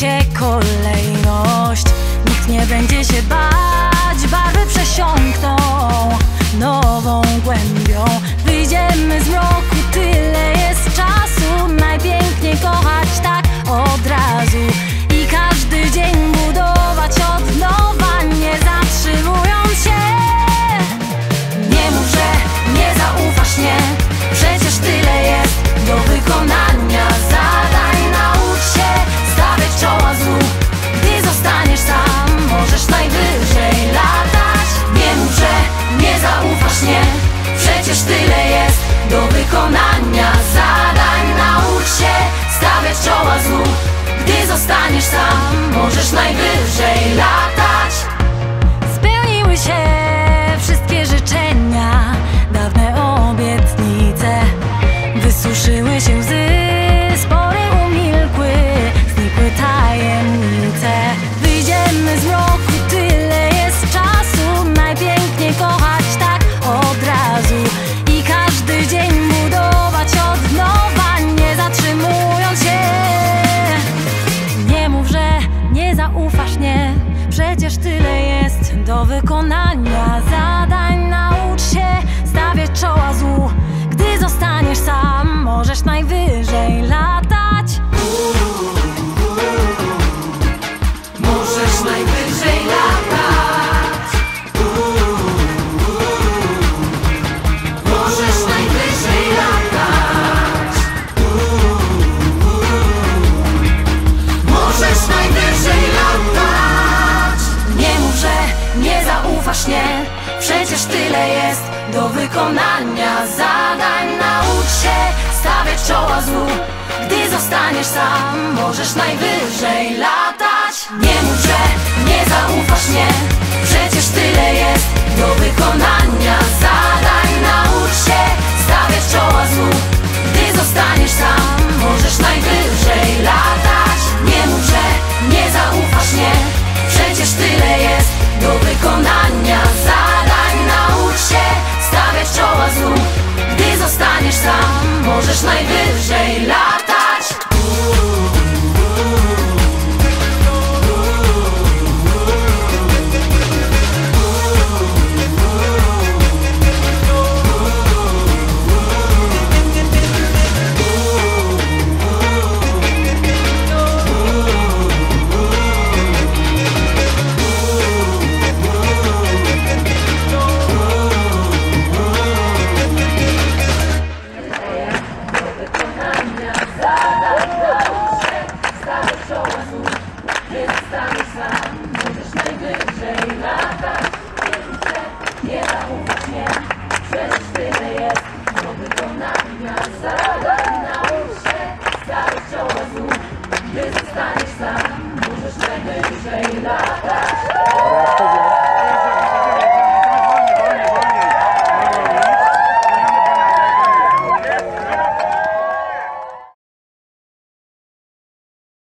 się kolejność. Nikt nie będzie się bać, barwy przesiąkną Nową głębią. Do wykonania zadań naucz się stawiać czoła znów. Gdy zostaniesz sam, możesz najwyżej do wykonania nie zaufasz, nie. Przecież tyle jest do wykonania Zadań. Naucz się stawiać czoła złu. Gdy zostaniesz sam, możesz najwyżej latać. Nie mów, że nie zaufasz, nie. Przecież tyle jest do wykonania Zadań. Naucz się stawiać czoła złu. Gdy zostaniesz sam, możesz najwyżej sam Możesz najwyżej latać Gdy staniesz sam, możesz najwyżej latać.